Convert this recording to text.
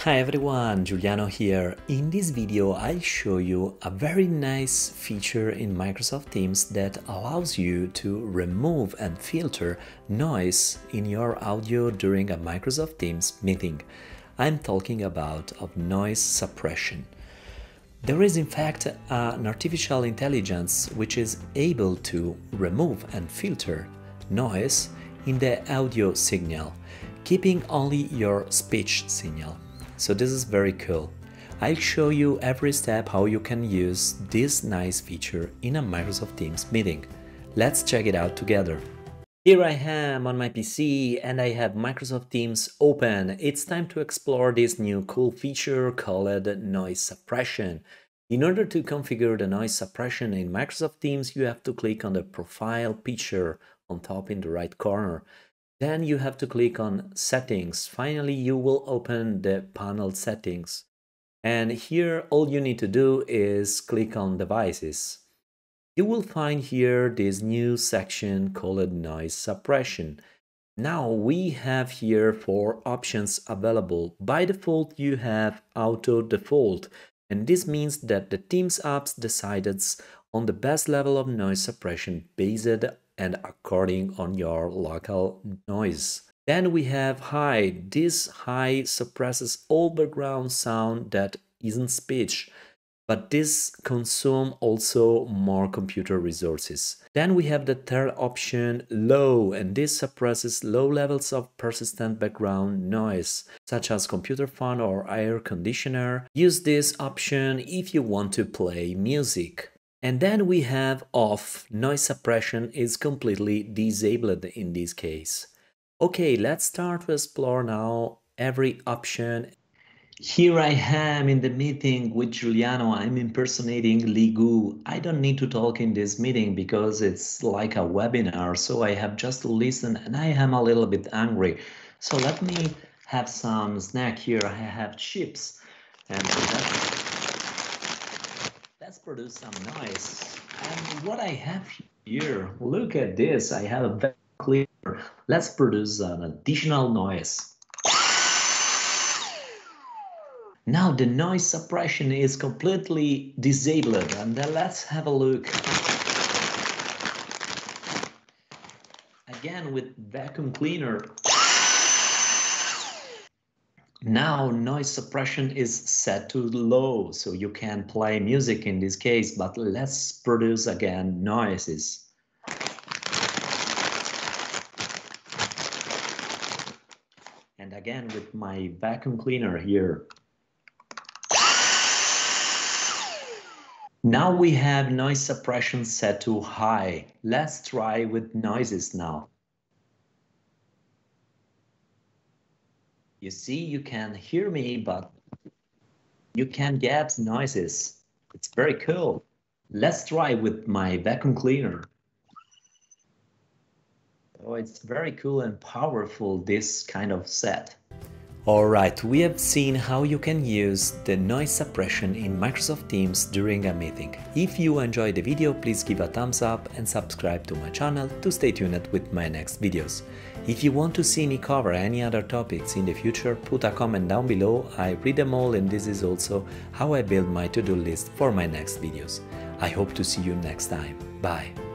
Hi everyone, Giuliano here. In this video I'll show you a very nice feature in Microsoft Teams that allows you to remove and filter noise in your audio during a Microsoft Teams meeting. I'm talking about of noise suppression. There is in fact an artificial intelligence which is able to remove and filter noise in the audio signal, keeping only your speech signal. So this is very cool. I'll show you every step how you can use this nice feature in a Microsoft Teams meeting. Let's check it out together. Here I am on my PC and I have Microsoft Teams open. It's time to explore this new cool feature called noise suppression. In order to configure the noise suppression in Microsoft Teams, you have to click on the profile picture on top in the right corner. Then you have to click on settings. Finally, you will open the panel settings. And here, all you need to do is click on devices. You will find here this new section called noise suppression. Now we have here four options available. By default, you have auto default. And this means that the Teams apps decides on the best level of noise suppression based and according on your local noise. Then we have high. This high suppresses all background sound that isn't speech, but this consume also more computer resources. Then we have the third option, low, and this suppresses low levels of persistent background noise, such as computer fan or air conditioner. Use this option if you want to play music. And then we have off, noise suppression is completely disabled in this case. Okay, let's start to explore now every option. Here I am in the meeting with Giuliano. I'm impersonating Ligu. I don't need to talk in this meeting because it's like a webinar, so I have just to listen and I am a little bit angry. So let me have some snack here. I have chips and produce some noise. And what I have here, look at this, I have a very clear, let's produce an additional noise. Now the noise suppression is completely disabled and let's have a look. Again with vacuum cleaner. Now noise suppression is set to low, so you can play music in this case, but let's produce again noises. And again with my vacuum cleaner here. Now we have noise suppression set to high. Let's try with noises now. You see, you can hear me, but you can get noises. It's very cool. Let's try with my vacuum cleaner. Oh, it's very cool and powerful, this kind of set. Alright, we have seen how you can use the noise suppression in Microsoft Teams during a meeting. If you enjoyed the video, please give a thumbs up and subscribe to my channel to stay tuned with my next videos. If you want to see me cover any other topics in the future, put a comment down below, I read them all and this is also how I build my to-do list for my next videos. I hope to see you next time. Bye!